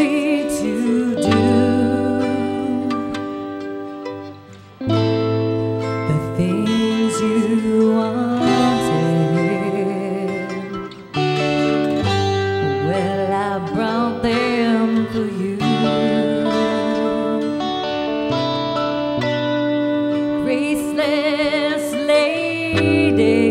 easy to do the things you wanted. Well, I brought them for you. Graceless lady.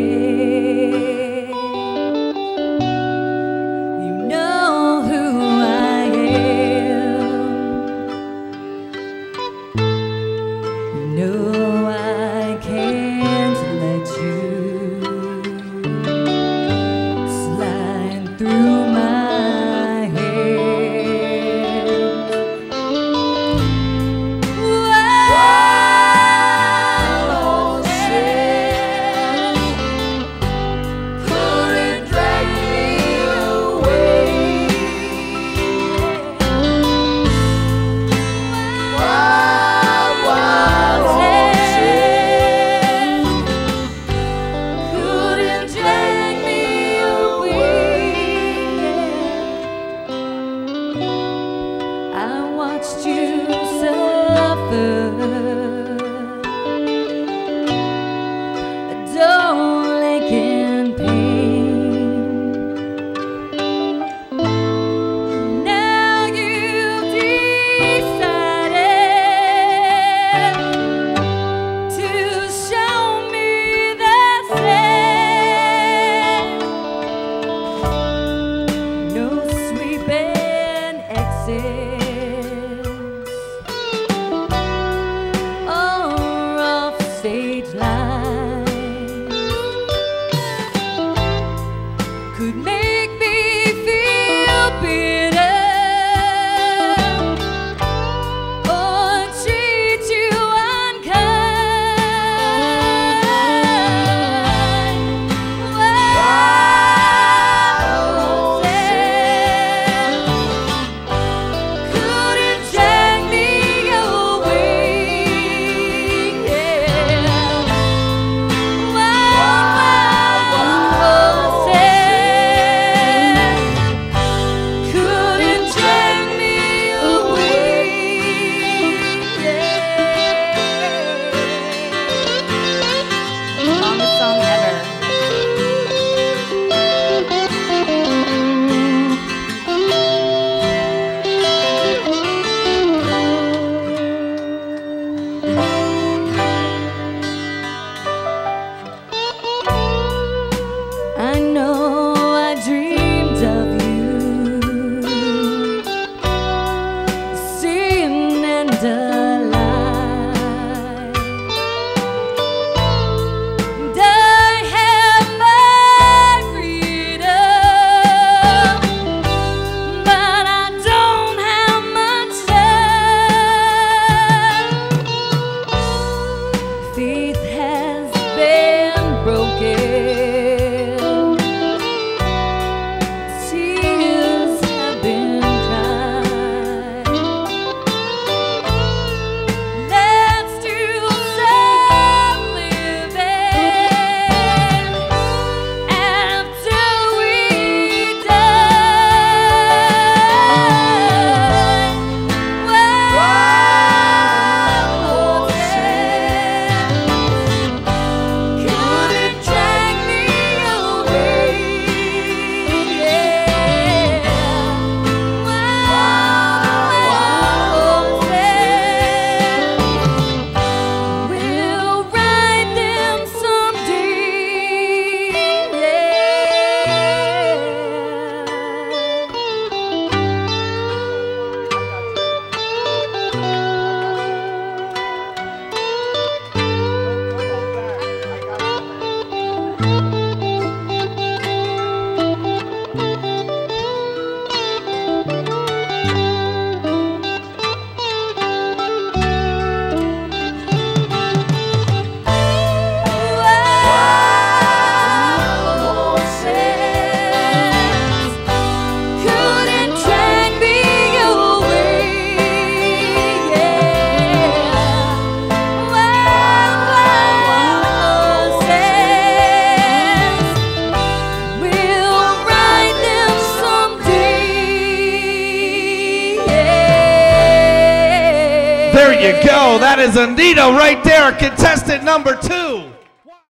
you go. That is Anita right there, contestant number two.